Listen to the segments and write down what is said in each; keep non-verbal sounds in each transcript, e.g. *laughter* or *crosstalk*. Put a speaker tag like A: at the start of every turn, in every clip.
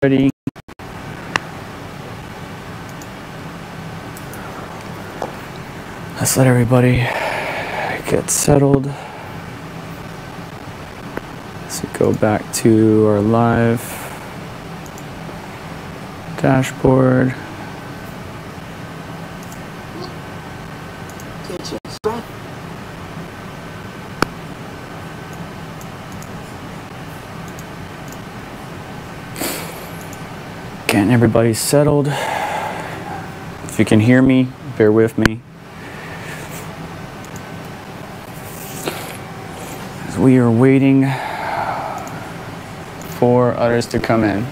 A: ready. Let's let everybody get settled. Let's go back to our live dashboard. Getting everybody settled. If you can hear me, bear with me. As we are waiting for others to come in.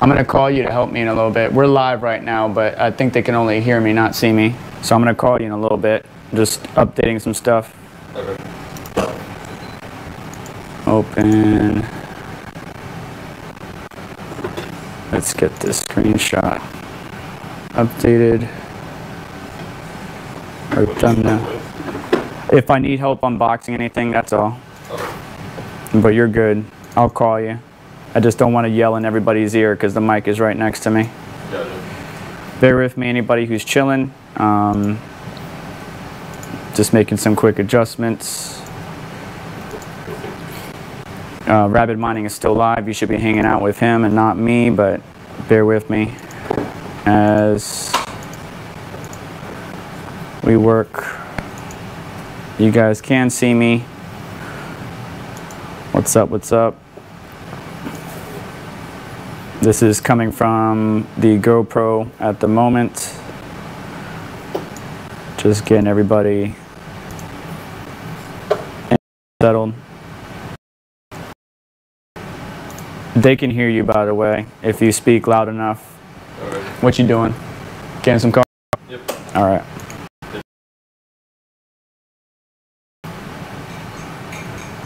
A: I'm gonna call you to help me in a little bit. We're live right now, but I think they can only hear me, not see me. So I'm gonna call you in a little bit, just updating some stuff. Okay. Open. Let's get this screenshot updated or done now. If I need help unboxing anything, that's all. But you're good. I'll call you. I just don't want to yell in everybody's ear because the mic is right next to me. Bear with me, anybody who's chilling. Um, just making some quick adjustments. Uh, Rabbit Mining is still live. You should be hanging out with him and not me, but bear with me as we work. You guys can see me. What's up? What's up? This is coming from the GoPro at the moment. Just getting everybody settled. They can hear you, by the way, if you speak loud enough. What you doing? Getting some coffee?
B: Yep.
A: All right.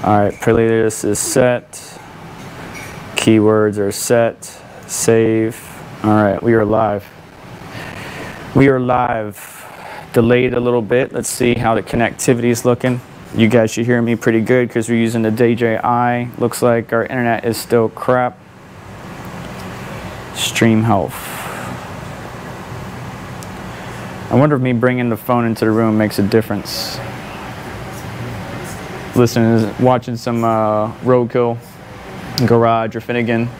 A: All right, playlist is set. Keywords are set. Save. All right, we are live. We are live. Delayed a little bit. Let's see how the connectivity is looking. You guys should hear me pretty good because we're using the DJI. Looks like our internet is still crap. Stream health. I wonder if me bringing the phone into the room makes a difference. Listening, watching some uh, Roadkill, Garage, or Finnegan,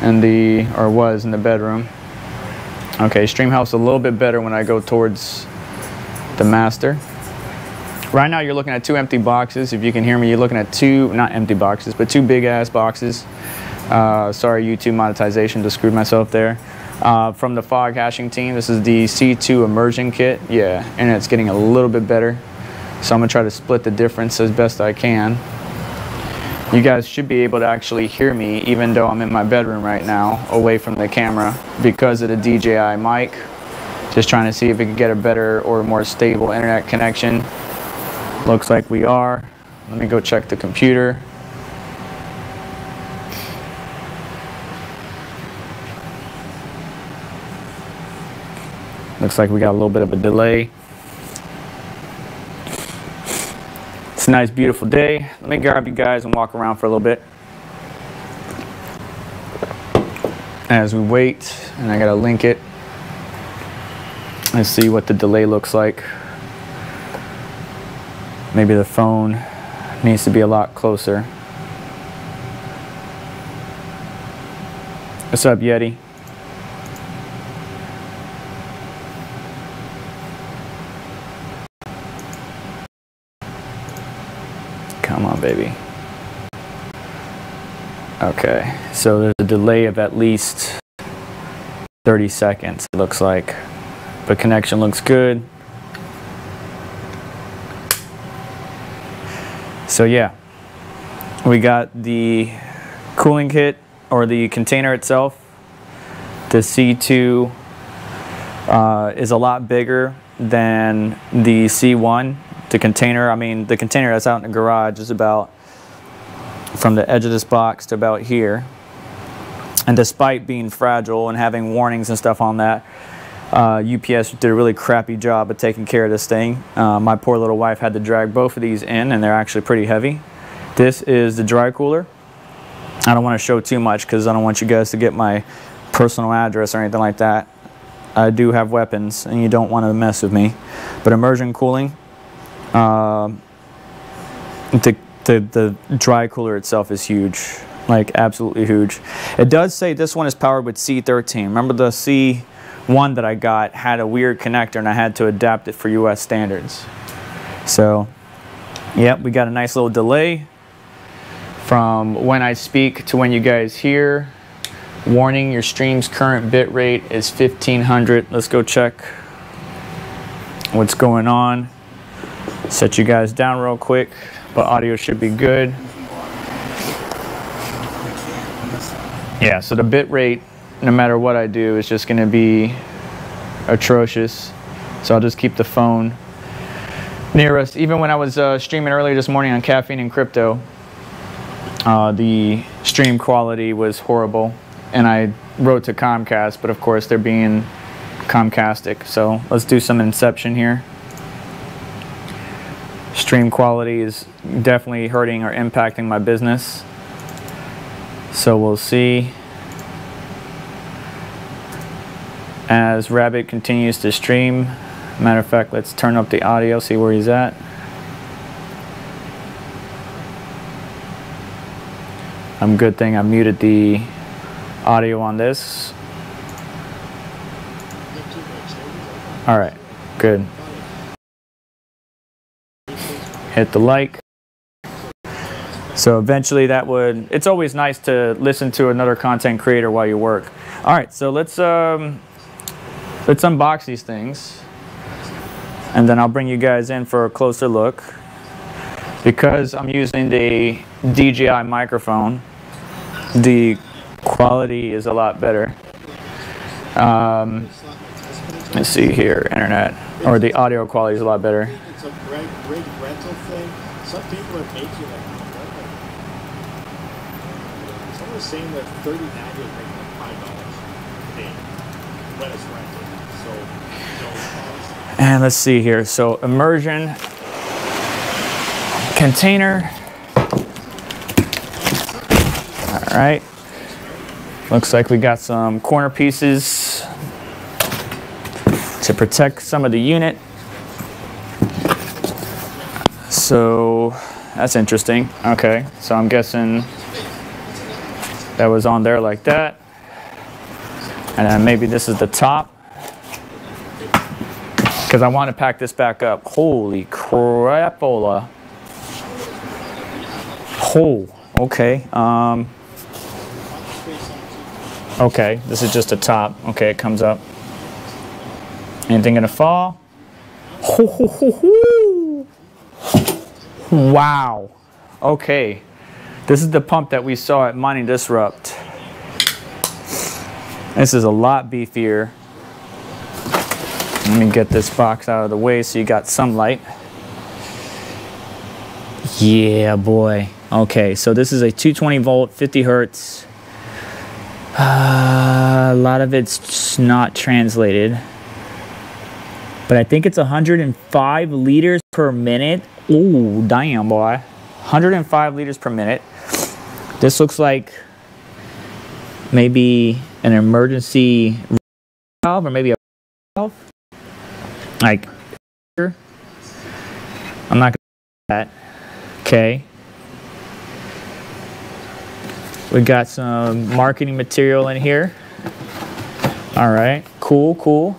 A: and the or was in the bedroom. Okay, stream health's a little bit better when I go towards the master. Right now you're looking at two empty boxes. If you can hear me, you're looking at two, not empty boxes, but two big ass boxes. Uh, sorry, YouTube monetization, just screwed myself there. Uh, from the Foghashing team, this is the C2 immersion kit. Yeah, and it's getting a little bit better. So I'm gonna try to split the difference as best I can. You guys should be able to actually hear me even though I'm in my bedroom right now, away from the camera, because of the DJI mic. Just trying to see if we can get a better or more stable internet connection. Looks like we are. Let me go check the computer. Looks like we got a little bit of a delay. It's a nice, beautiful day. Let me grab you guys and walk around for a little bit. As we wait, and I gotta link it. Let's see what the delay looks like. Maybe the phone needs to be a lot closer. What's up, Yeti? Come on, baby. Okay, so there's a delay of at least 30 seconds, it looks like. But connection looks good. So yeah, we got the cooling kit or the container itself. The C2 uh, is a lot bigger than the C1. The container, I mean, the container that's out in the garage is about from the edge of this box to about here. And despite being fragile and having warnings and stuff on that, uh, UPS did a really crappy job of taking care of this thing. Uh, my poor little wife had to drag both of these in and they're actually pretty heavy. This is the dry cooler. I don't want to show too much because I don't want you guys to get my personal address or anything like that. I do have weapons and you don't want to mess with me. But immersion cooling, uh, the, the, the dry cooler itself is huge. Like absolutely huge. It does say this one is powered with C13. Remember the C1 that I got had a weird connector and I had to adapt it for US standards. So, yep, we got a nice little delay from when I speak to when you guys hear. Warning, your stream's current bit rate is 1500. Let's go check what's going on. Set you guys down real quick, but audio should be good. Yeah, so the bit rate, no matter what I do, it's just gonna be atrocious. So I'll just keep the phone near us. Even when I was uh, streaming earlier this morning on Caffeine and Crypto, uh, the stream quality was horrible, and I wrote to Comcast, but of course they're being Comcastic. So let's do some inception here. Stream quality is definitely hurting or impacting my business. So we'll see as Rabbit continues to stream. Matter of fact, let's turn up the audio, see where he's at. I'm good thing I muted the audio on this. All right, good. Hit the like. So eventually that would, it's always nice to listen to another content creator while you work. All right, so let's, um, let's unbox these things and then I'll bring you guys in for a closer look. Because I'm using the DJI microphone, the quality is a lot better. Um, let's see here, internet, or the audio quality is a lot better.
B: It's a rental thing. Some people are making it. Saying that 30 90 is making like five dollars a day it's rented. So no cost.
A: And let's see here. So immersion container. All right. Looks like we got some corner pieces to protect some of the unit. So that's interesting. Okay, so I'm guessing that was on there like that. And then maybe this is the top. Because I want to pack this back up. Holy crapola. Oh, okay. Um, okay, this is just a top. Okay, it comes up. Anything gonna fall? Ho, ho, ho, ho. Wow. Okay. This is the pump that we saw at Mining Disrupt. This is a lot beefier. Let me get this box out of the way so you got some light. Yeah, boy. Okay, so this is a 220 volt, 50 hertz. Uh, a lot of it's not translated. But I think it's 105 liters per minute. Oh, damn, boy. 105 liters per minute. This looks like maybe an emergency valve or maybe a valve. Like, I'm not going to do that. Okay. We got some marketing material in here. All right, cool, cool.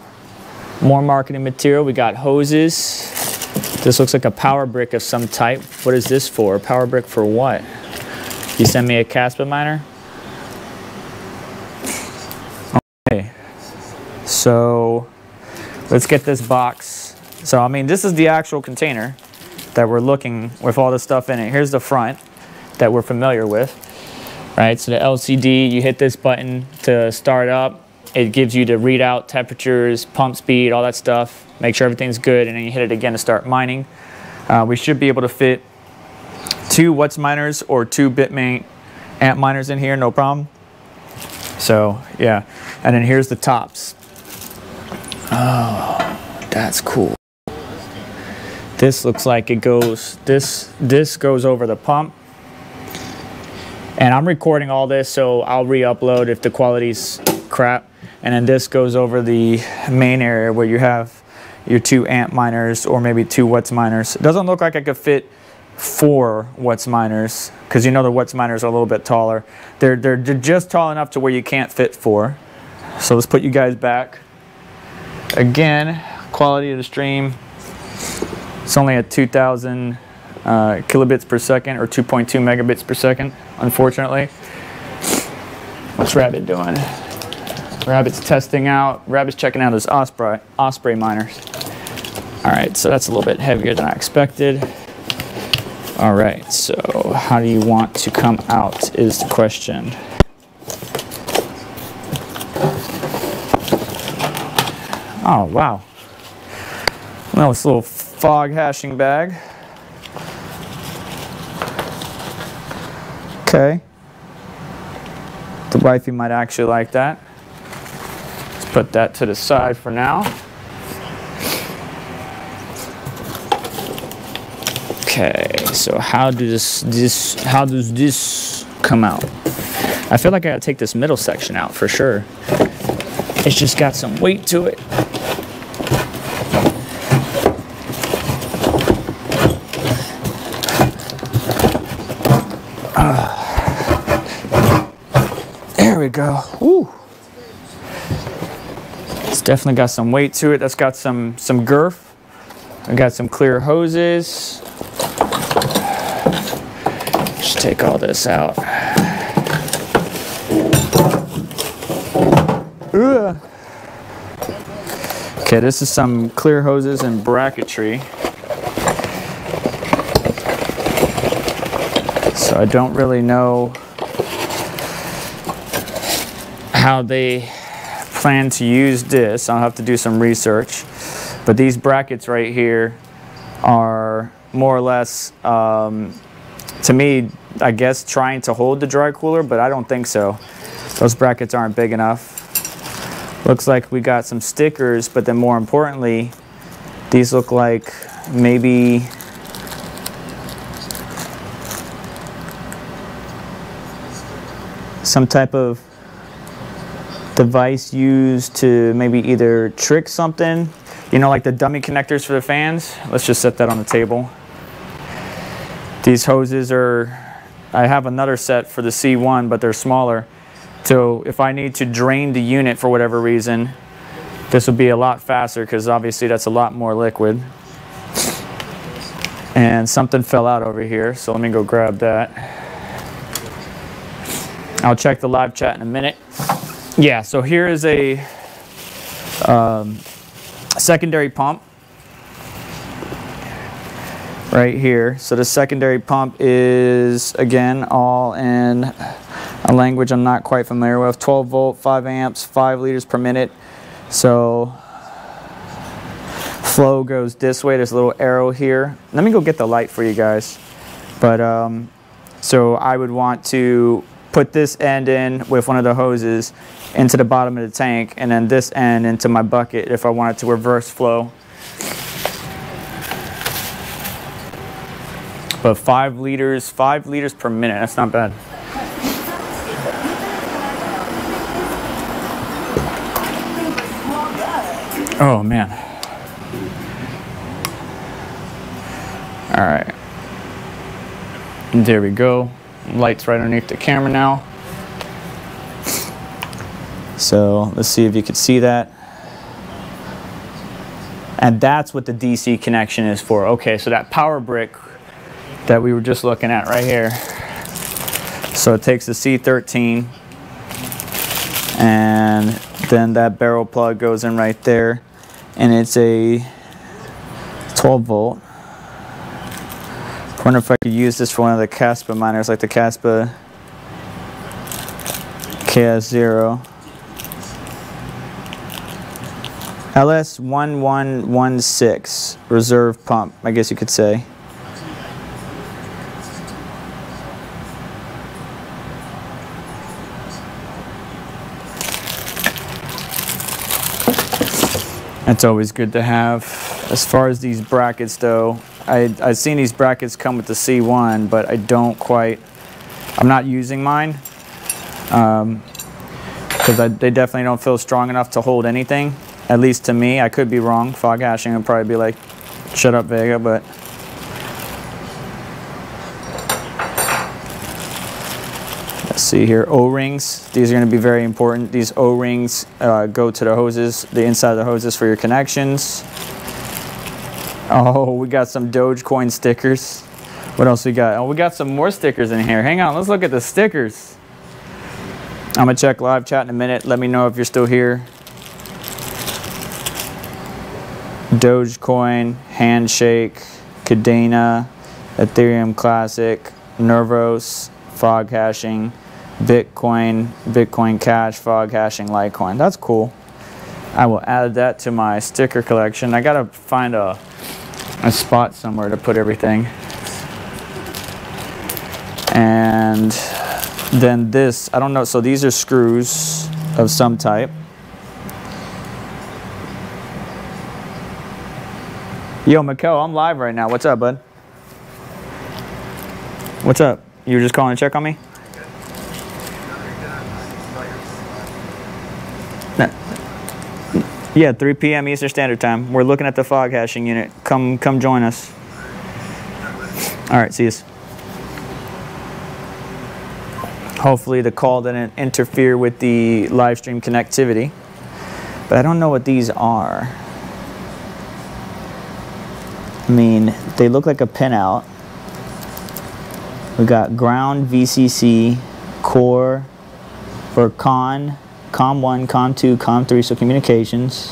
A: More marketing material. We got hoses. This looks like a power brick of some type. What is this for? Power brick for what? You send me a Kaspa miner? Okay. So let's get this box. So, I mean, this is the actual container that we're looking with all the stuff in it. Here's the front that we're familiar with, right? So the LCD, you hit this button to start up. It gives you to read out temperatures, pump speed, all that stuff. Make sure everything's good, and then you hit it again to start mining. Uh, we should be able to fit two Whatsminers or two Bitmain Antminers in here, no problem. So yeah, and then here's the tops. Oh, that's cool. This looks like it goes, this, this goes over the pump. And I'm recording all this, so I'll re-upload if the quality's crap. And then this goes over the main area where you have your two Antminers or maybe two Whatsminers. It doesn't look like I could fit four Whatsminers because you know the Whatsminers are a little bit taller. They're, they're, they're just tall enough to where you can't fit four. So let's put you guys back. Again, quality of the stream. It's only at 2,000 uh, kilobits per second or 2.2 megabits per second, unfortunately. What's Rabbit doing? Rabbit's testing out, Rabbit's checking out his Osprey, Osprey miners. All right, so that's a little bit heavier than I expected. All right, so how do you want to come out is the question. Oh, wow. Nice little Foghashing bag. Okay. The wifey might actually like that. Let's put that to the side for now. Okay, so how does this how does this come out? I feel like I gotta take this middle section out for sure. It's just got some weight to it. Go. Woo. It's definitely got some weight to it. That's got some some girth. I got some clear hoses. Just take all this out. Ugh. Okay, this is some clear hoses and bracketry. So I don't really know how they plan to use this. I'll have to do some research. But these brackets right here are more or less, um, to me, I guess trying to hold the dry cooler, but I don't think so. Those brackets aren't big enough. Looks like we got some stickers, but then more importantly, these look like maybe some type of device used to maybe either trick something, you know, like the dummy connectors for the fans. Let's just set that on the table. These hoses are, I have another set for the C1, but they're smaller. So if I need to drain the unit for whatever reason, this will be a lot faster because obviously that's a lot more liquid. And something fell out over here, so let me go grab that. I'll check the live chat in a minute. Yeah, so here is a um, secondary pump right here. So the secondary pump is, again, all in a language I'm not quite familiar with. 12 volt, 5 amps, 5 liters per minute. So flow goes this way. There's a little arrow here. Let me go get the light for you guys. But um, so I would want to put this end in with one of the hoses into the bottom of the tank and then this end into my bucket if I wanted to reverse flow. But five liters, five liters per minute, that's not bad. Oh man. All right. There we go. Lights right underneath the camera now. So let's see if you could see that. And that's what the DC connection is for. Okay, so that power brick that we were just looking at right here. So it takes the C13 and then that barrel plug goes in right there and it's a 12 volt. Wonder if I could use this for one of the Kaspa miners like the Kaspa KS0. LS1116 reserve pump, I guess you could say. That's always good to have. As far as these brackets though, I, I've seen these brackets come with the C1, but I don't quite I'm not using mine because they definitely don't feel strong enough to hold anything. At least to me, I could be wrong. Foghashing would probably be like, shut up Vega, but let's see here. O-rings, these are gonna be very important. These O-rings uh, go to the hoses, the inside of the hoses for your connections. Oh, we got some Dogecoin stickers. What else we got? Oh, we got some more stickers in here. Hang on, let's look at the stickers. I'm gonna check live chat in a minute. Let me know if you're still here. Dogecoin, Handshake, Kadena, Ethereum Classic, Nervos, Foghashing, Bitcoin, Bitcoin Cash, Foghashing, Litecoin. That's cool. I will add that to my sticker collection. I gotta find a, a spot somewhere to put everything. And then this, I don't know, so these are screws of some type. Yo, Mikkel, I'm live right now. What's up, bud? What's up? You were just calling to check on me? Yeah, 3 p.m. Eastern Standard Time. We're looking at the Foghashing unit. Come, come join us. All right, see you. Hopefully the call didn't interfere with the live stream connectivity. But I don't know what these are. I mean, they look like a pinout. We got ground, VCC, core, or con, COM1, COM2, COM3, so communications.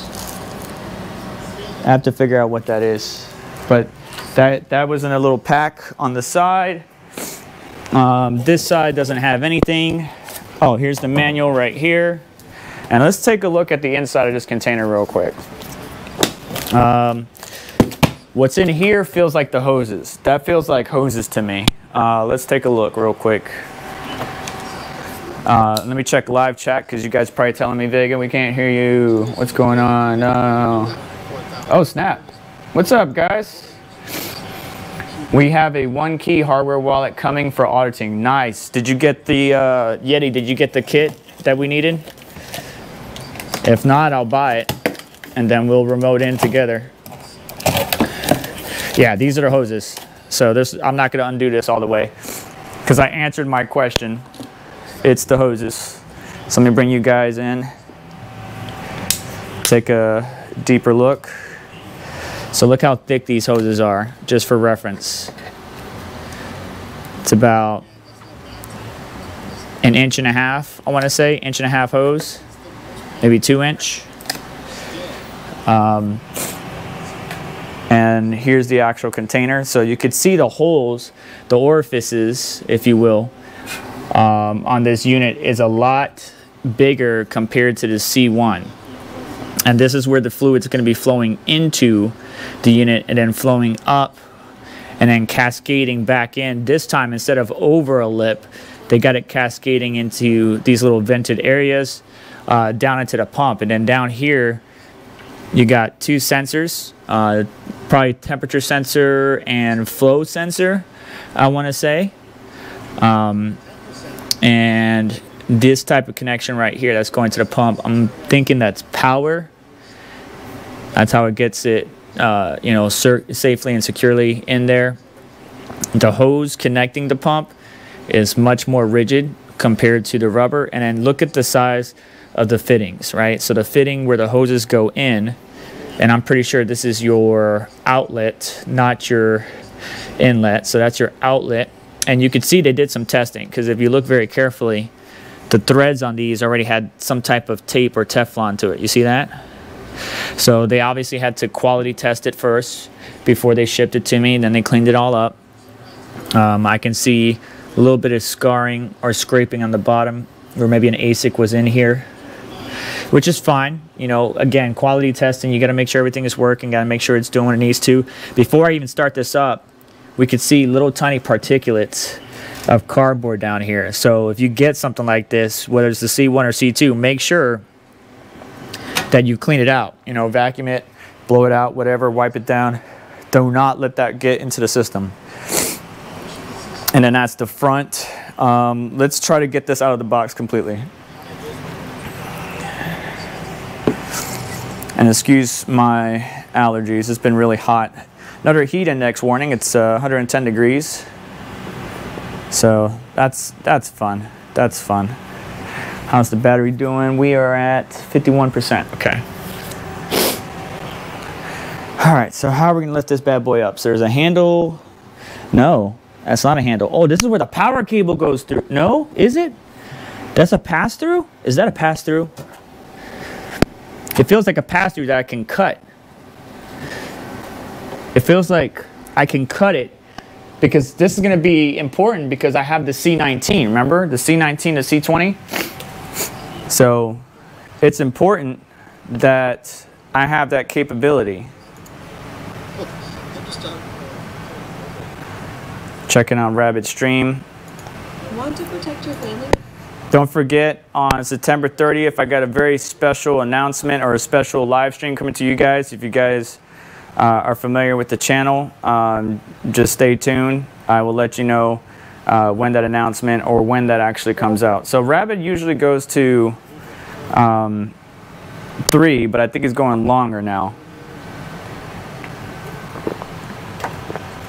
A: I have to figure out what that is. But that, that was in a little pack on the side. Um, this side doesn't have anything. Oh, here's the manual right here. And let's take a look at the inside of this container real quick. Um, What's in here feels like the hoses. That feels like hoses to me. Uh, let's take a look real quick. Uh, let me check live chat because you guys probably telling me, Vega, we can't hear you. What's going on? No. Oh, snap. What's up, guys? We have a OneKey hardware wallet coming for auditing. Nice. Did you get the, uh, Yeti, did you get the kit that we needed? If not, I'll buy it and then we'll remote in together. Yeah, these are the hoses. So this, I'm not gonna undo this all the way because I answered my question. It's the hoses. So let me bring you guys in. Take a deeper look. So look how thick these hoses are, just for reference. It's about an inch and a half, I wanna say, inch and a half hose, maybe two inch. Um, and here's the actual container. So you could see the holes, the orifices, if you will, um, on this unit is a lot bigger compared to the C1. And this is where the fluid's going to be flowing into the unit and then flowing up and then cascading back in. This time, instead of over a lip, they got it cascading into these little vented areas uh, down into the pump. And then down here, you got two sensors, uh, probably temperature sensor and flow sensor, I want to say. Um, and this type of connection right here that's going to the pump, I'm thinking that's power. That's how it gets it, uh, you know, safely and securely in there. The hose connecting the pump is much more rigid compared to the rubber. And then look at the size of the fittings, right? So the fitting where the hoses go in, and I'm pretty sure this is your outlet, not your inlet. So that's your outlet. And you can see they did some testing because if you look very carefully, the threads on these already had some type of tape or Teflon to it. You see that? So they obviously had to quality test it first before they shipped it to me. Then they cleaned it all up. Um, I can see a little bit of scarring or scraping on the bottom where maybe an ASIC was in here which is fine. You know, again, quality testing, you got to make sure everything is working, got to make sure it's doing what it needs to. Before I even start this up, we could see little tiny particulates of cardboard down here. So if you get something like this, whether it's the C1 or C2, make sure that you clean it out. You know, vacuum it, blow it out, whatever, wipe it down. Do not let that get into the system. And then that's the front. Um, let's try to get this out of the box completely. And excuse my allergies, it's been really hot. Another heat index warning, it's uh, 110 degrees. So that's, that's fun, that's fun. How's the battery doing? We are at 51%, okay. All right, so how are we gonna lift this bad boy up? So there's a handle, no, that's not a handle. Oh, this is where the power cable goes through. No, is it? That's a pass through? Is that a pass through? It feels like a pass through that I can cut. It feels like I can cut it because this is going to be important because I have the C19, remember? The C19 to C20? So it's important that I have that capability. Checking out Rabbit Stream.
C: Want to protect your family?
A: Don't forget on September 30th, I got a very special announcement or a special live stream coming to you guys. If you guys uh, are familiar with the channel, um, just stay tuned. I will let you know uh, when that announcement or when that actually comes out. So Rabbit usually goes to um, three, but I think he's going longer now.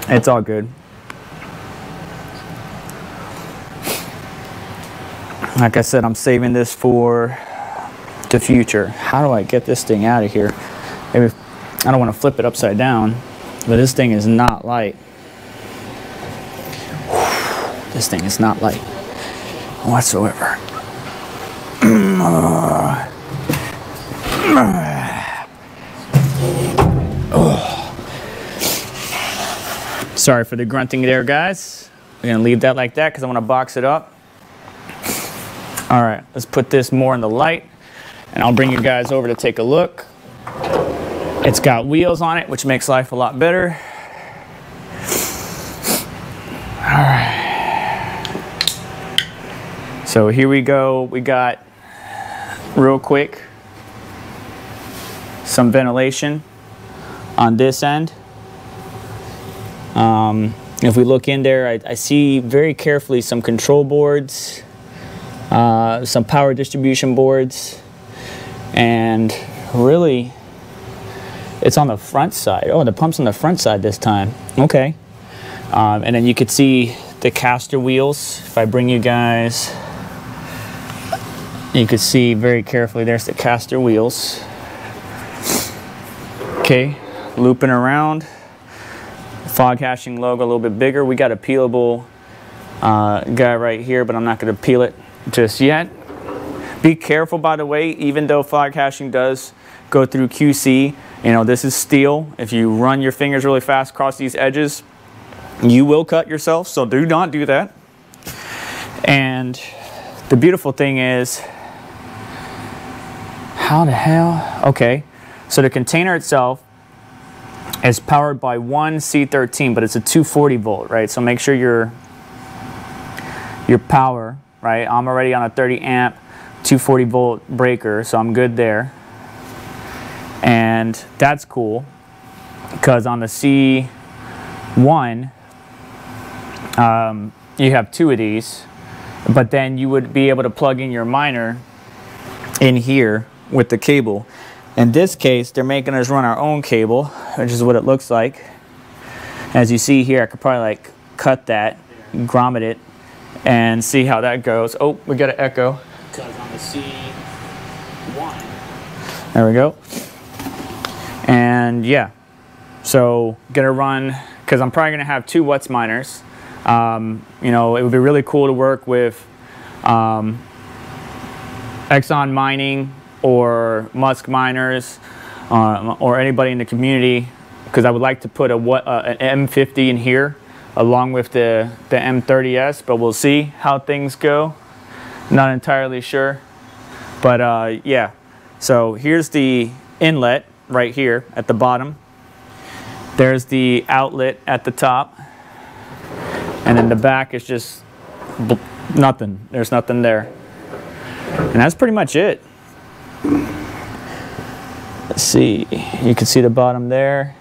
A: It's all good. Like I said, I'm saving this for the future. How do I get this thing out of here? Maybe I don't want to flip it upside down, but this thing is not light. *sighs* This thing is not light whatsoever. *sighs* Sorry for the grunting there, guys. We're gonna leave that like that because I want to box it up. All right, let's put this more in the light and I'll bring you guys over to take a look. It's got wheels on it, which makes life a lot better. All right. So here we go. We got real quick some ventilation on this end. Um, if we look in there, I, I, see very carefully some control boards, uh, some power distribution boards, and really it's on the front side. Oh, the pump's on the front side this time. Okay. Um, and then you could see the caster wheels. If I bring you guys, you could see very carefully, there's the caster wheels. Okay, looping around Foghashing logo a little bit bigger. We got a peelable uh, guy right here, but I'm not going to peel it just yet. Be careful, by the way, even though Foghashing does go through QC, you know, this is steel. If you run your fingers really fast across these edges, you will cut yourself, so do not do that. And the beautiful thing is, how the hell? Okay, so the container itself is powered by one C13, but it's a 240 volt, right? So make sure your your power, right? I'm already on a 30 amp 240 volt breaker, so I'm good there. And that's cool because on the C1, um, you have two of these, but then you would be able to plug in your miner in here with the cable in this case, they're making us run our own cable, which is what it looks like. As you see here, I could probably like cut that, grommet it, and see how that goes. Oh, we got an echo. Because on the C1. There we go. And yeah, so gonna run, because I'm probably gonna have two Whatsminers. Um, you know, it would be really cool to work with um, Exxon Mining or Musk miners um, or anybody in the community because I would like to put a what uh, an M50 in here along with the the M30s but we'll see how things go. Not entirely sure. But uh, yeah. So here's the inlet right here at the bottom. There's the outlet at the top. And then the back is just nothing. There's nothing there. And that's pretty much it. Let's see, you can see the bottom there.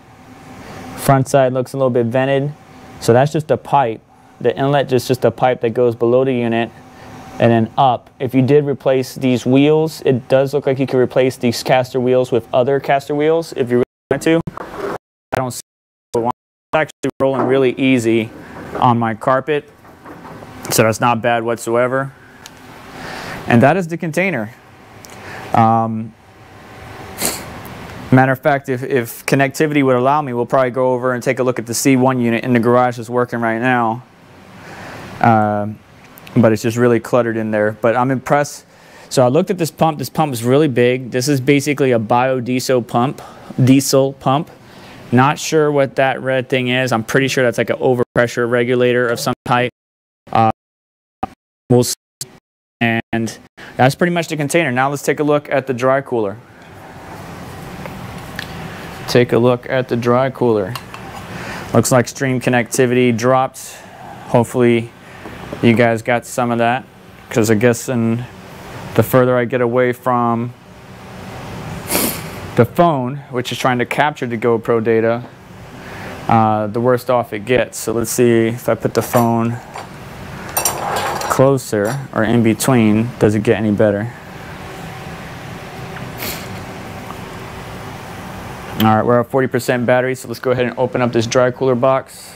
A: Front side looks a little bit vented. So that's just a pipe. The inlet is just a pipe that goes below the unit and then up. If you did replace these wheels, it does look like you could replace these caster wheels with other caster wheels if you really want to. I don't see it's actually rolling really easy on my carpet, so that's not bad whatsoever. And that is the container. Um, matter of fact, if, if connectivity would allow me, we'll probably go over and take a look at the C1 unit in the garage that's working right now. Uh, but it's just really cluttered in there. But I'm impressed. So I looked at this pump. This pump is really big. This is basically a biodiesel pump, diesel pump. Not sure what that red thing is. I'm pretty sure that's like an overpressure regulator of some type. Uh, we'll see. And that's pretty much the container. Now let's take a look at the dry cooler. Take a look at the dry cooler. Looks like stream connectivity dropped. Hopefully you guys got some of that because I guess in the further I get away from the phone, which is trying to capture the GoPro data, uh, the worse off it gets. So let's see if I put the phone closer or in between, does it get any better? All right, we're at 40% battery, so let's go ahead and open up this dry cooler box.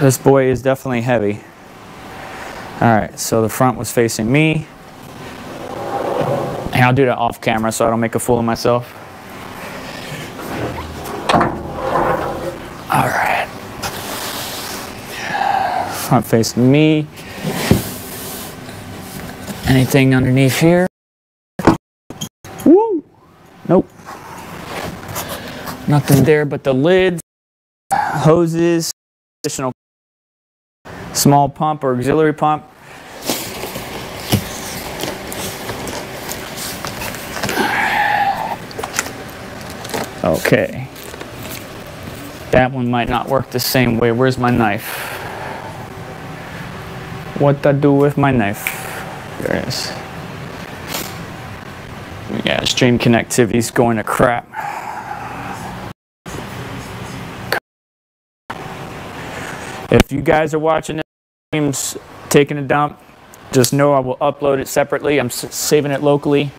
A: This boy is definitely heavy. All right, so the front was facing me. And I'll do that off camera so I don't make a fool of myself. All right. Front facing me. Anything underneath here? Woo! Nope. Nothing there but the lids, hoses, additional small pump or auxiliary pump. Okay. That one might not work the same way. Where's my knife? What I do with my knife? There it is. Yeah, stream connectivity's going to crap. If you guys are watching this streams taking a dump, just know I will upload it separately. I'm saving it locally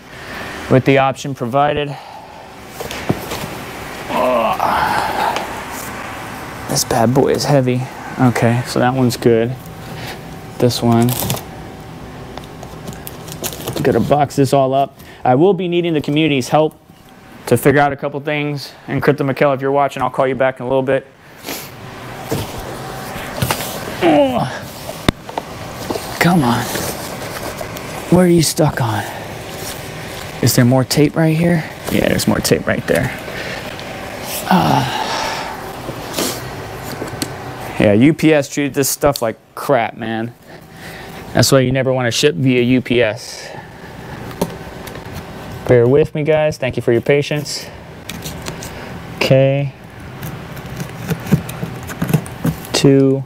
A: with the option provided. Oh. This bad boy is heavy. Okay, so that one's good. This one. Gotta box this all up. I will be needing the community's help to figure out a couple things. And Crypto McKell, if you're watching, I'll call you back in a little bit. Oh. Come on. Where are you stuck on? Is there more tape right here? Yeah, there's more tape right there. Uh, yeah, UPS treated this stuff like crap, man. That's why you never want to ship via UPS. Bear with me, guys. Thank you for your patience. Okay. Two.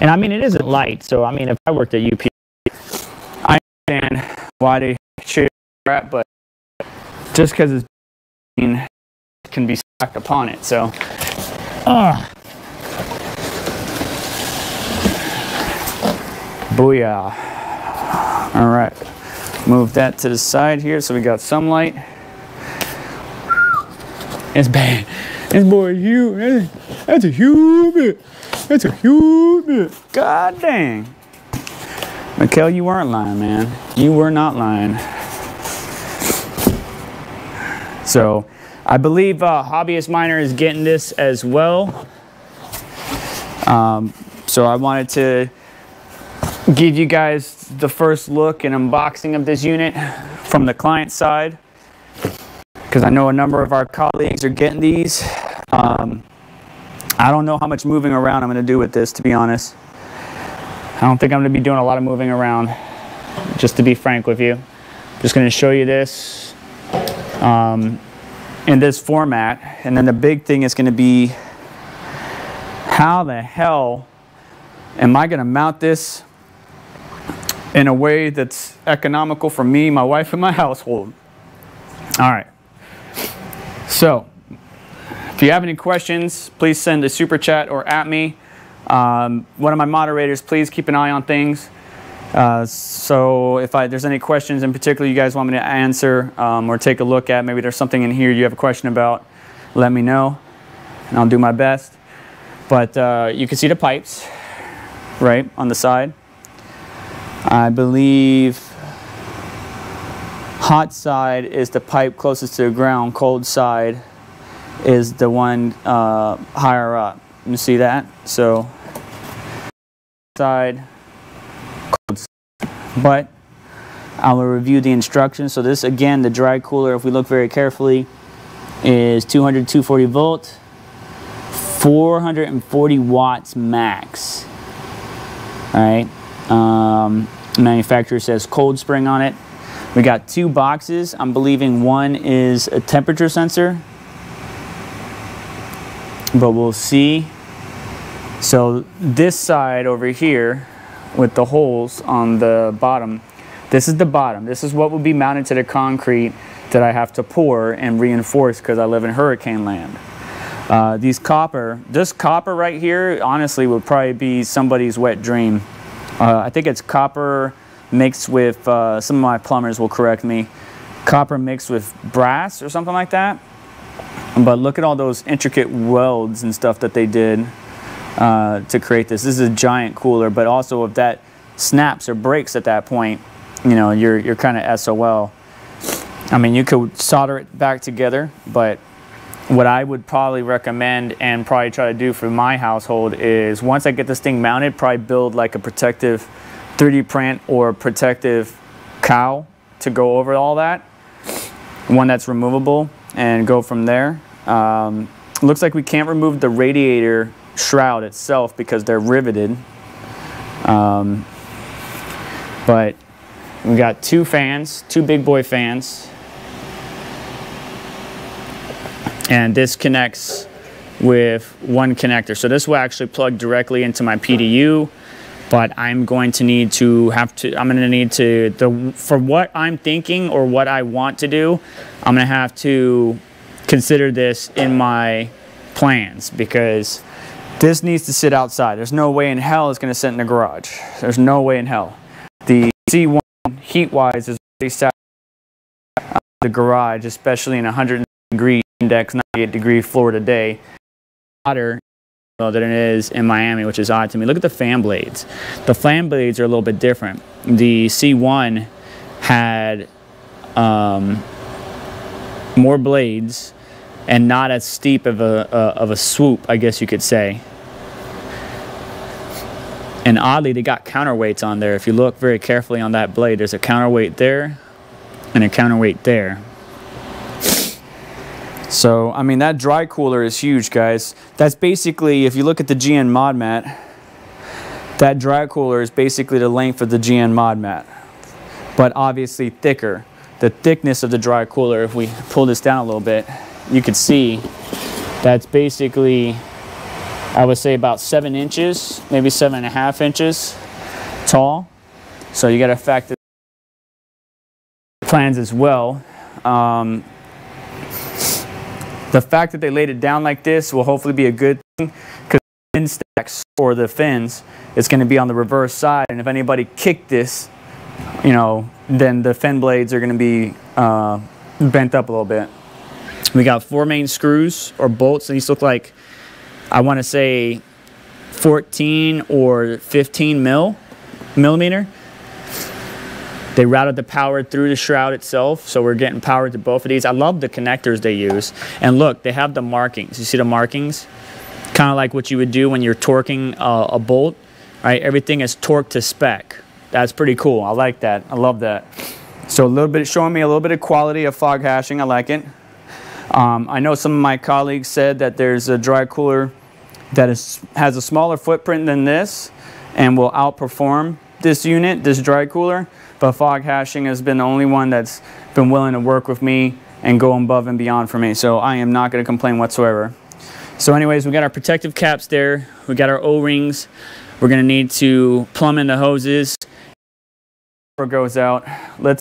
A: And I mean, it isn't light. So, I mean, if I worked at UPS, I understand why they share crap, but just because it's can be stacked upon it. So, uh, booyah. All right, move that to the side here so we got some light. It's bad. This boy is huge. That's a huge bit. That's a huge bit. God dang. McKell, you weren't lying, man. You were not lying. So, I believe uh, Hobbyist Miner is getting this as well. Um, so I wanted to give you guys the first look and unboxing of this unit from the client side because I know a number of our colleagues are getting these. Um, I don't know how much moving around I'm going to do with this, to be honest. I don't think I'm going to be doing a lot of moving around, just to be frank with you. I'm just going to show you this um, in this format. And then the big thing is going to be how the hell am I going to mount this in a way that's economical for me, my wife, and my household. All right. So, If you have any questions, please send a super chat or at me. Um, one of my moderators, please keep an eye on things. Uh, so if I, there's any questions in particular you guys want me to answer um, or take a look at, maybe there's something in here you have a question about, let me know and I'll do my best. But uh, you can see the pipes, right, on the side. I believe hot side is the pipe closest to the ground, cold side is the one uh, higher up. You see that? So side, cold side. But I will review the instructions. So this again, the dry cooler, if we look very carefully, is 200, 240 volt, 440 watts max. All right. Um, manufacturer says cold spring on it. We got two boxes. I'm believing one is a temperature sensor, but we'll see. So this side over here with the holes on the bottom, this is the bottom. This is what will be mounted to the concrete that I have to pour and reinforce because I live in hurricane land. Uh, these copper, this copper right here, honestly, would probably be somebody's wet dream. Uh, I think it's copper mixed with, uh, some of my plumbers will correct me, copper mixed with brass or something like that. But look at all those intricate welds and stuff that they did uh, to create this. This is a giant cooler, but also if that snaps or breaks at that point, you know, you're, you're kind of SOL. I mean, you could solder it back together, but what I would probably recommend and probably try to do for my household is once I get this thing mounted, probably build like a protective 3D print or protective cow to go over all that. One that's removable and go from there. Um, looks like we can't remove the radiator shroud itself because they're riveted. Um, but we got two fans, two big boy fans. and this connects with one connector. So this will actually plug directly into my PDU, but I'm going to need to have to, I'm gonna need to, the for what I'm thinking or what I want to do, I'm gonna have to consider this in my plans because this needs to sit outside. There's no way in hell it's gonna sit in the garage. There's no way in hell. The C1 heat-wise is already sat the garage, especially in 100 degree index 98 degree Florida day, hotter than it is in Miami, which is odd to me. Look at the fan blades. The fan blades are a little bit different. The C1 had um, more blades and not as steep of a, uh, of a swoop, I guess you could say. And oddly, they got counterweights on there. If you look very carefully on that blade, there's a counterweight there and a counterweight there. So, I mean, that dry cooler is huge, guys. That's basically, if you look at the GN mod mat, that dry cooler is basically the length of the GN mod mat, but obviously thicker. The thickness of the dry cooler, if we pull this down a little bit, you can see that's basically, I would say about seven inches, maybe seven and a half inches tall. So you got to factor plans as well. Um, the fact that they laid it down like this will hopefully be a good thing because the fin stacks or the fins is going to be on the reverse side and if anybody kicked this, you know, then the fin blades are going to be uh, bent up a little bit. We got four main screws or bolts. And these look like, I want to say 14 or 15 mil, millimeter. They routed the power through the shroud itself, so we're getting power to both of these. I love the connectors they use. And look, they have the markings. You see the markings? Kind of like what you would do when you're torquing a, a bolt, right? Everything is torqued to spec. That's pretty cool. I like that. I love that. So a little bit, showing me a little bit of quality of Foghashing. I like it. Um, I know some of my colleagues said that there's a dry cooler that is, has a smaller footprint than this and will outperform this unit, this dry cooler but Foghashing has been the only one that's been willing to work with me and go above and beyond for me. So I am not going to complain whatsoever. So anyways, we got our protective caps there. We got our O-rings. We're going to need to plumb in the hoses. Goes out. Let's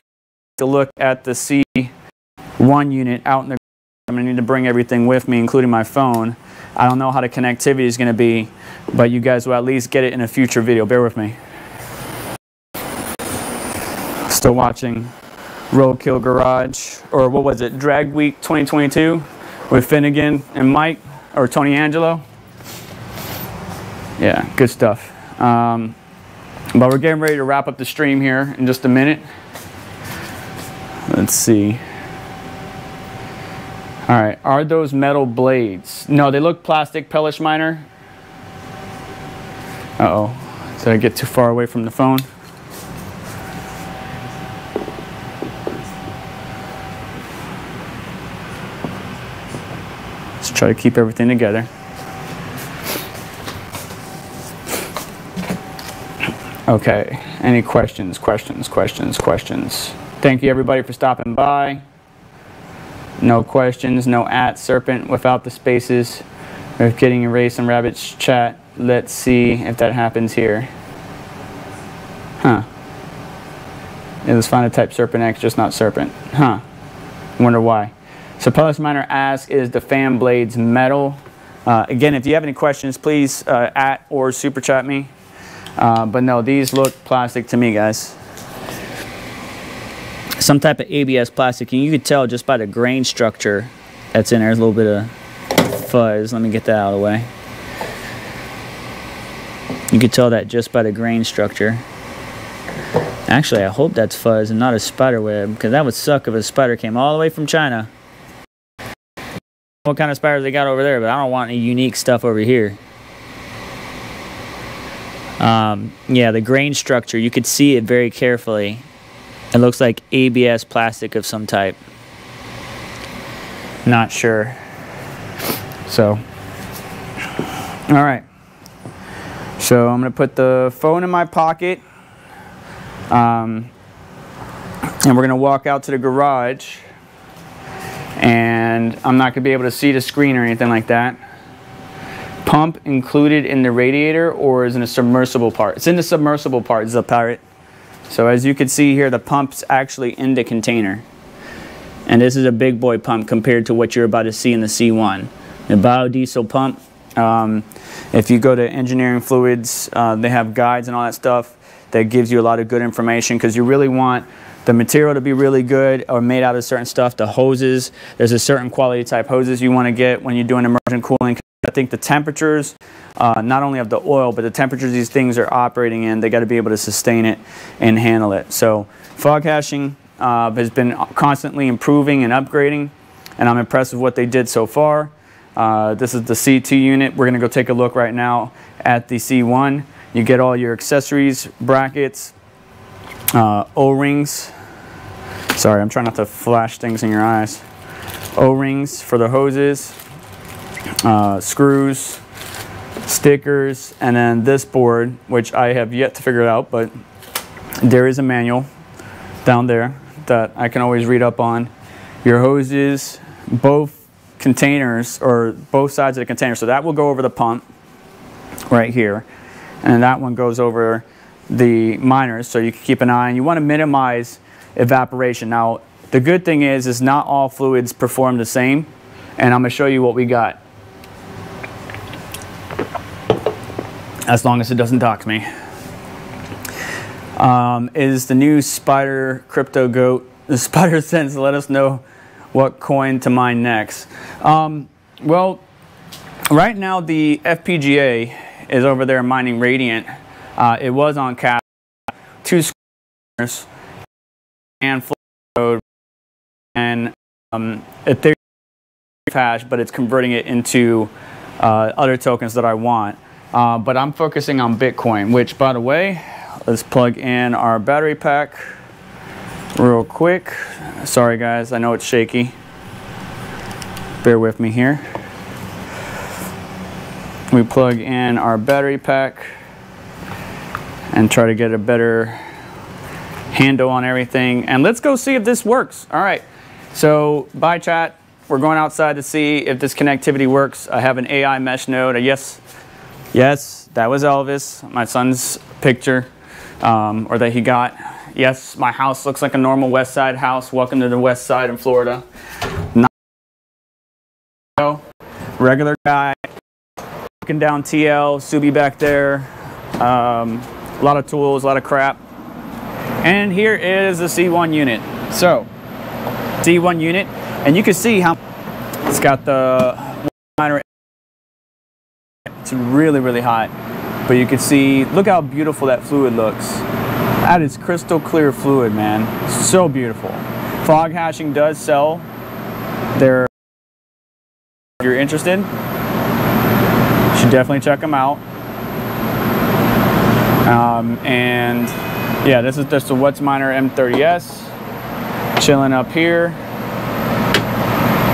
A: take a look at the C1 unit out in the I'm I'm gonna need to bring everything with me, including my phone. I don't know how the connectivity is gonna be, but you guys will at least get it in a future video. Bear with me. Still watching Roadkill Garage, or what was it, Drag Week 2022 with Finnegan and Mike, or Tony Angelo. Yeah, good stuff. Um, but we're getting ready to wrap up the stream here in just a minute. Let's see. All right, are those metal blades? No, they look plastic, Pellish Miner. Uh-oh, did I get too far away from the phone? Try to keep everything together. Okay, any questions, questions, questions, questions? Thank you everybody for stopping by. No questions, no at serpent without the spaces. We're getting erased in Rabbit's chat. Let's see if that happens here. Huh. It was fine to type serpent X, just not serpent. Huh. Wonder why. So Pellish Miner asks, is the fan blades metal? Uh, again, if you have any questions, please uh, at or super chat me. Uh, but no, these look plastic to me, guys. Some type of ABS plastic, and you can tell just by the grain structure that's in there. There's a little bit of fuzz. Let me get that out of the way. You can tell that just by the grain structure. Actually, I hope that's fuzz and not a spider web, because that would suck if a spider came all the way from China. What kind of spiders they got over there, but I don't want any unique stuff over here. Um, yeah, the grain structure, you could see it very carefully. It looks like ABS plastic of some type. Not sure. So, all right. So I'm gonna put the phone in my pocket. Um, and we're gonna walk out to the garage. And I'm not gonna be able to see the screen or anything like that pump included in the radiator or is in a submersible part? It's in the submersible part, the pirate. So as you can see here, the pump's actually in the container. And this is a big boy pump compared to what you're about to see in the C1. The biodiesel pump, um, if you go to engineering fluids, uh, they have guides and all that stuff that gives you a lot of good information because you really want the material to be really good or made out of certain stuff. The hoses, there's a certain quality type hoses you want to get when you're doing immersion cooling I think the temperatures, uh, not only of the oil, but the temperatures these things are operating in, they got to be able to sustain it and handle it. So Foghashing uh, has been constantly improving and upgrading, and I'm impressed with what they did so far. Uh, this is the C2 unit. We're going to go take a look right now at the C1. You get all your accessories, brackets, uh, O-rings. Sorry, I'm trying not to flash things in your eyes. O-rings for the hoses, uh, screws, stickers, and then this board, which I have yet to figure out, but there is a manual down there that I can always read up on. Your hoses, both containers, or both sides of the container. So that will go over the pump right here. And that one goes over the miners, so you can keep an eye. And you want to minimize evaporation. Now, the good thing is, is not all fluids perform the same. And I'm to show you what we got. as long as it doesn't dock me. Um, is the new Spider Crypto Goat. *laughs* The Spider Sense let us know what coin to mine next. Um, well, right now the FPGA is over there mining Radiant. Uh, it was on cap, two squares, and code, and um, Ethereum hash, but it's converting it into uh, other tokens that I want. Uh, but I'm focusing on Bitcoin, which by the way, let's plug in our battery pack real quick. Sorry guys, I know it's shaky. Bear with me here. We plug in our battery pack and try to get a better handle on everything. And let's go see if this works. All right, so bye chat. We're going outside to see if this connectivity works. I have an AI mesh node, a yes Yes, that was Elvis, my son's picture, um, or that he got. Yes, my house looks like a normal West Side house. Welcome to the West Side in Florida. go. Regular guy, looking down TL, Subi back there, um, a lot of tools, a lot of crap. And here is the C1 unit. So, C1 unit, and you can see how it's got the minor. It's really, really hot, but you can see, look how beautiful that fluid looks. That is crystal clear fluid, man. So beautiful. Foghashing does sell. They're, if you're interested, you should definitely check them out. Um, and yeah, this is just a Whatsminer M30S chilling up here.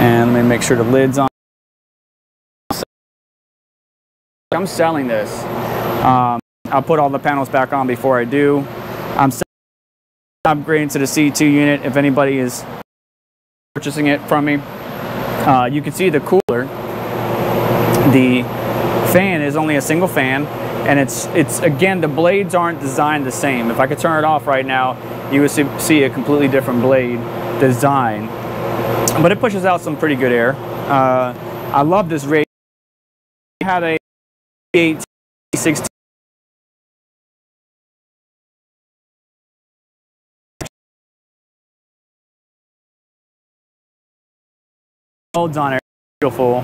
A: And let me make sure the lid's on. I'm selling this. Um, I'll put all the panels back on before I do. I'm upgrading to the C2 unit if anybody is purchasing it from me. Uh, you can see the cooler. The fan is only a single fan and it's it's again the blades aren't designed the same. If I could turn it off right now, you would see, a completely different blade design. But it pushes out some pretty good air. Uh, I love this rate. Had a 16 molds on it, beautiful.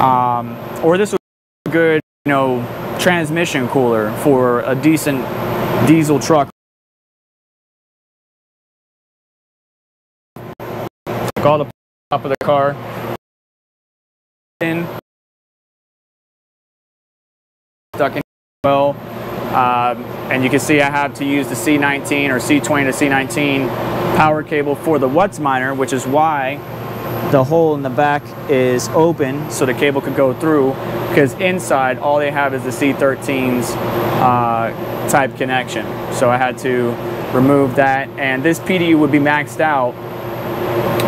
A: Um, or this was good, you know, transmission cooler for a decent diesel truck. Take all the top of the car in, stuck in well. Um, and you can see I have to use the C19 or C20 to C19 power cable for the Whatsminer, which is why the hole in the back is open so the cable could go through because inside all they have is the C13's uh, type connection. So I had to remove that and this PDU would be maxed out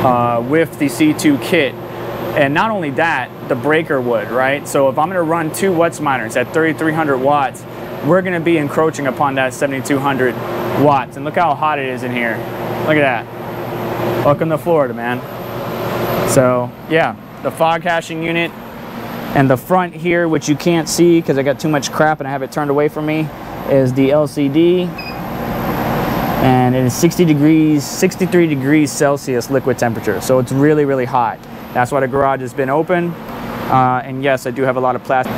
A: uh, with the C2 kit. And not only that, the breaker would, right? So if I'm gonna run two Whatsminers at 3300 watts, we're gonna be encroaching upon that 7200 watts. And look how hot it is in here. Look at that. Welcome to Florida, man. So yeah, the Foghashing unit and the front here, which you can't see because I got too much crap and I have it turned away from me, is the LCD. And it is 60 degrees, 63 degrees Celsius liquid temperature. So it's really, really hot. That's why the garage has been open. Uh, and yes, I do have a lot of plastic.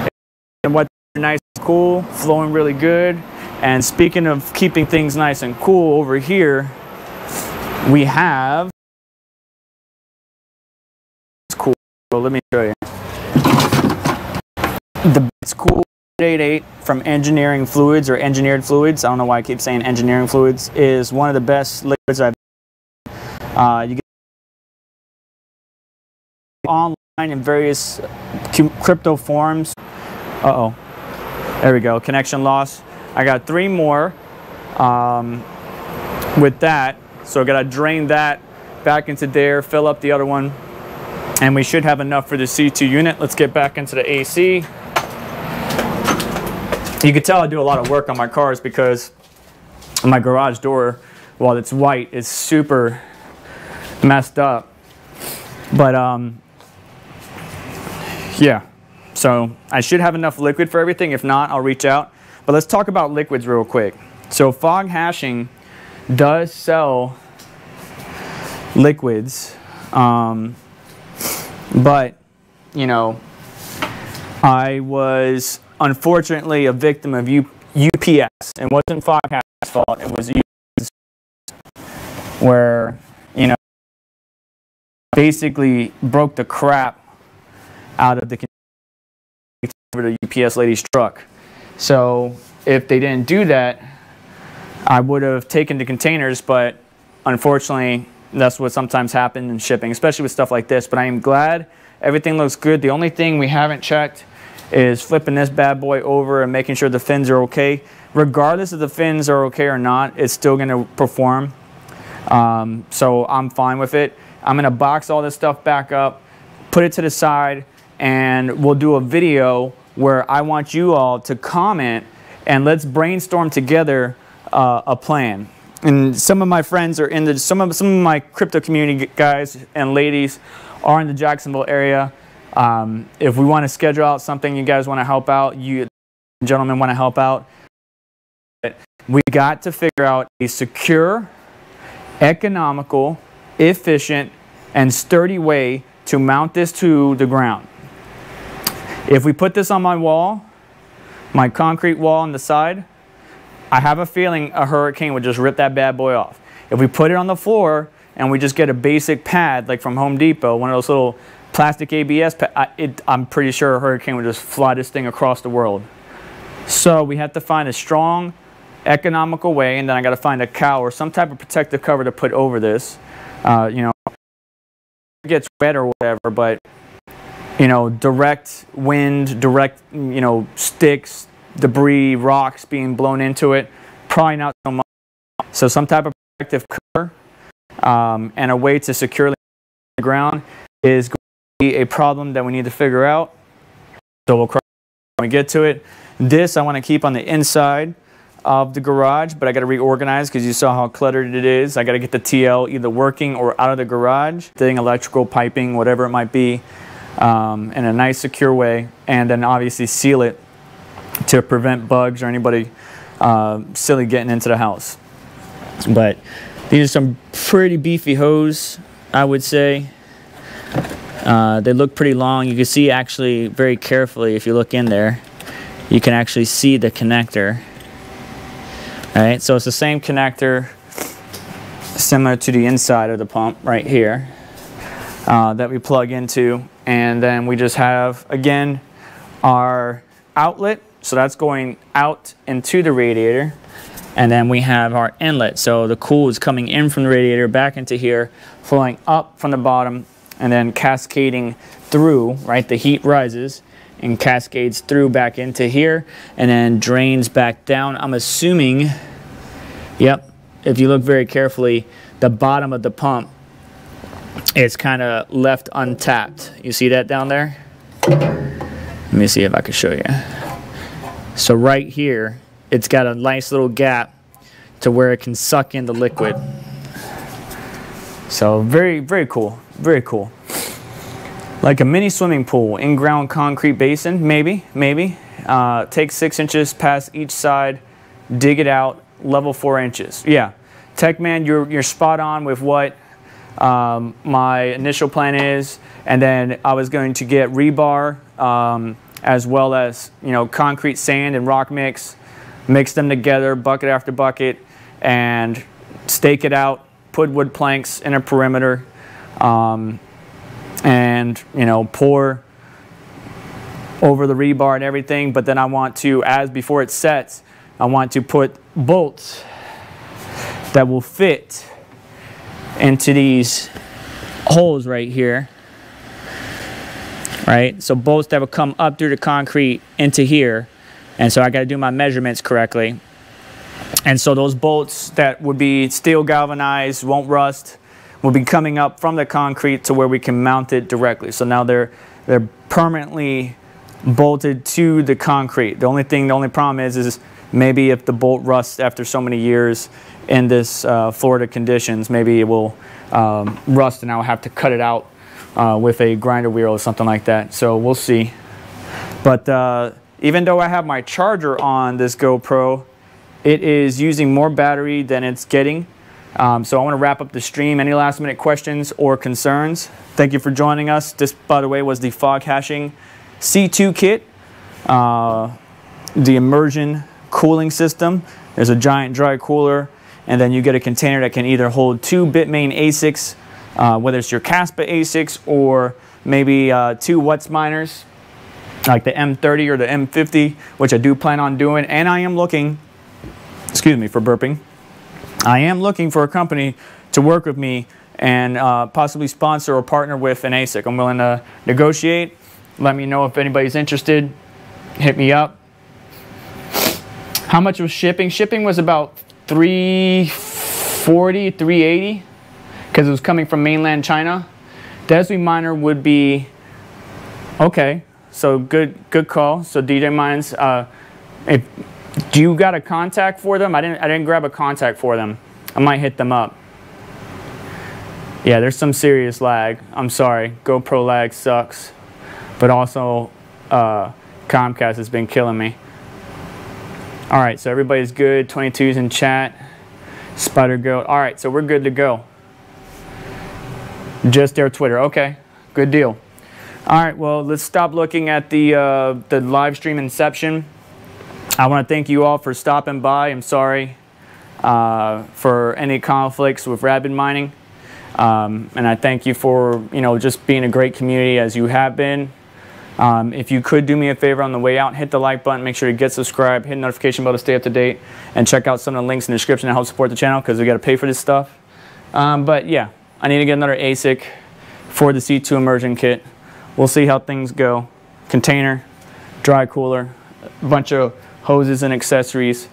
A: And what's nice cool, flowing really good. And speaking of keeping things nice and cool over here, we have So let me show you. The cool 88 from Engineering Fluids or Engineered Fluids. I don't know why I keep saying Engineering Fluids is one of the best liquids I've. Uh, you get online in various crypto forms. Uh oh. There we go. Connection loss. I got three more um, with that. So I got to drain that back into there, fill up the other one and we should have enough for the C2 unit. Let's get back into the AC. You can tell I do a lot of work on my cars because my garage door, while it's white, is super messed up. But um, yeah, so I should have enough liquid for everything. If not, I'll reach out. But let's talk about liquids real quick. So Foghashing does sell liquids. Um, but, you know, I was unfortunately a victim of U UPS. It wasn't Foghash's fault. It was UPS where, you know, basically broke the crap out of the over the UPS lady's truck. So if they didn't do that, I would have taken the containers, but unfortunately that's what sometimes happens in shipping, especially with stuff like this. But I am glad everything looks good. The only thing we haven't checked is flipping this bad boy over and making sure the fins are okay. Regardless if the fins are okay or not, it's still going to perform. Um, so I'm fine with it. I'm going to box all this stuff back up, put it to the side, and we'll do a video where I want you all to comment and let's brainstorm together uh, a plan and some of my friends are in the some of some of my crypto community guys and ladies are in the Jacksonville area. Um, if we want to schedule out something, you guys want to help out, you gentlemen want to help out, we got to figure out a secure, economical, efficient, and sturdy way to mount this to the ground. If we put this on my wall, my concrete wall on the side, I have a feeling a hurricane would just rip that bad boy off. If we put it on the floor and we just get a basic pad like from Home Depot, one of those little plastic ABS, I, I'm pretty sure a hurricane would just fly this thing across the world. So we have to find a strong, economical way, and then I got to find a cow or some type of protective cover to put over this. Uh, you know, it gets wet or whatever, but you know, direct wind, direct, you know, sticks, debris, rocks being blown into it, probably not so much. So some type of protective cover um, and a way to securely the ground is going to be a problem that we need to figure out. So we'll cross when we get to it. This I want to keep on the inside of the garage, but I got to reorganize because you saw how cluttered it is. I got to get the TL either working or out of the garage, thing, electrical piping, whatever it might be, um, in a nice secure way, and then obviously seal it to prevent bugs or anybody uh, silly getting into the house. But these are some pretty beefy hose, I would say. Uh, they look pretty long. You can see actually very carefully if you look in there, you can actually see the connector. All right, so it's the same connector similar to the inside of the pump right here uh, that we plug into. And then we just have, again, our outlet. So that's going out into the radiator. And then we have our inlet. So the cool is coming in from the radiator back into here, flowing up from the bottom, and then cascading through, right? The heat rises and cascades through back into here, and then drains back down. I'm assuming, yep, if you look very carefully, the bottom of the pump is kind of left untapped. You see that down there? Let me see if I can show you. So right here, it's got a nice little gap to where it can suck in the liquid. So very, very cool, very cool. Like a mini swimming pool, in-ground concrete basin, maybe, maybe. Uh, take six inches past each side, dig it out, level four inches. Yeah, TechMan, you're, you're spot on with what um, my initial plan is. And then I was going to get rebar um, as well as, you know, concrete sand and rock mix, mix them together, bucket after bucket, and stake it out, put wood planks in a perimeter, um, and, you know, pour over the rebar and everything. But then I want to, as before it sets, I want to put bolts that will fit into these holes right here right? So bolts that would come up through the concrete into here. And so I got to do my measurements correctly. And so those bolts that would be steel galvanized, won't rust, will be coming up from the concrete to where we can mount it directly. So now they're, they're permanently bolted to the concrete. The only thing, the only problem is, is maybe if the bolt rusts after so many years in this uh, Florida conditions, maybe it will um, rust and I'll have to cut it out uh, with a grinder wheel or something like that. So we'll see. But uh, even though I have my charger on this GoPro, it is using more battery than it's getting. Um, so I want to wrap up the stream. Any last minute questions or concerns? Thank you for joining us. This, by the way, was the Foghashing C2 kit, uh, the immersion cooling system. There's a giant dry cooler, and then you get a container that can either hold two Bitmain ASICs uh, whether it's your Kaspa ASICs or maybe uh, two Whatsminers like the M30 or the M50, which I do plan on doing. And I am looking, excuse me for burping, I am looking for a company to work with me and uh, possibly sponsor or partner with an ASIC. I'm willing to negotiate. Let me know if anybody's interested. Hit me up. How much was shipping? Shipping was about 340, 380 because it was coming from mainland China. Deswe Miner would be okay. So good, good call. So DJ Mines, uh, if do you got a contact for them? I didn't, I didn't grab a contact for them. I might hit them up. Yeah, there's some serious lag. I'm sorry. GoPro lag sucks. but also uh, Comcast has been killing me. All right, so everybody's good. 22's in chat. Spider Goat. All right, so we're good to go. Just their Twitter. Okay, good deal. All right, well, let's stop looking at the, uh, the live stream inception. I want to thank you all for stopping by. I'm sorry uh, for any conflicts with Rabid Mining. Um, and I thank you for, you know, just being a great community as you have been. Um, if you could do me a favor on the way out, hit the like button, make sure to get subscribed, hit the notification bell to stay up to date, and check out some of the links in the description to help support the channel because we got to pay for this stuff. Um, but yeah, I need to get another ASIC for the C2 immersion kit. We'll see how things go. Container, dry cooler, a bunch of hoses and accessories.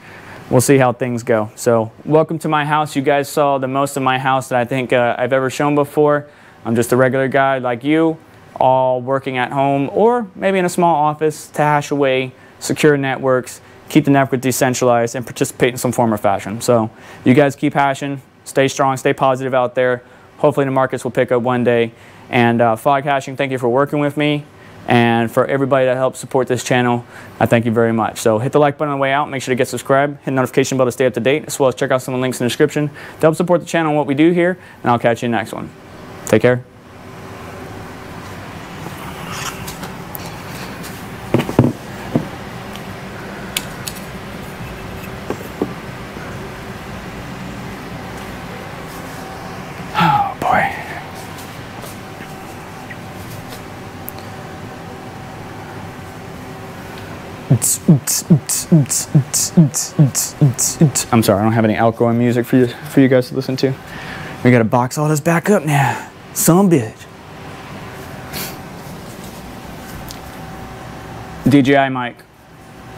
A: We'll see how things go. So welcome to my house. You guys saw the most of my house that I think uh, I've ever shown before. I'm just a regular guy like you all working at home or maybe in a small office to hash away secure networks, keep the network decentralized, and participate in some form or fashion. So you guys keep hashing, stay strong, stay positive out there. Hopefully the markets will pick up one day. And uh, Foghashing, thank you for working with me. And for everybody that helps support this channel, I thank you very much. So hit the like button on the way out. Make sure to get subscribed. Hit the notification bell to stay up to date, as well as check out some of the links in the description to help support the channel and what we do here. And I'll catch you next one. Take care. Oh boy. I'm sorry, I don't have any outgoing music for you for you guys to listen to. We gotta box all this back up now. Some bitch. DJI mic.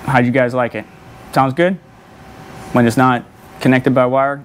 A: How'd you guys like it? Sounds good? When it's not connected by wire,